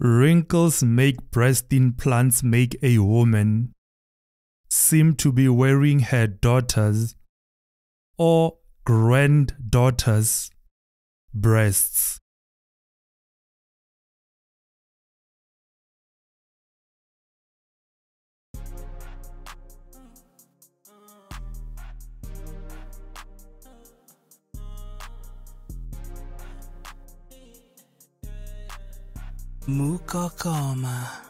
Wrinkles make breast implants make a woman seem to be wearing her daughter's or granddaughter's breasts. Mukokoma.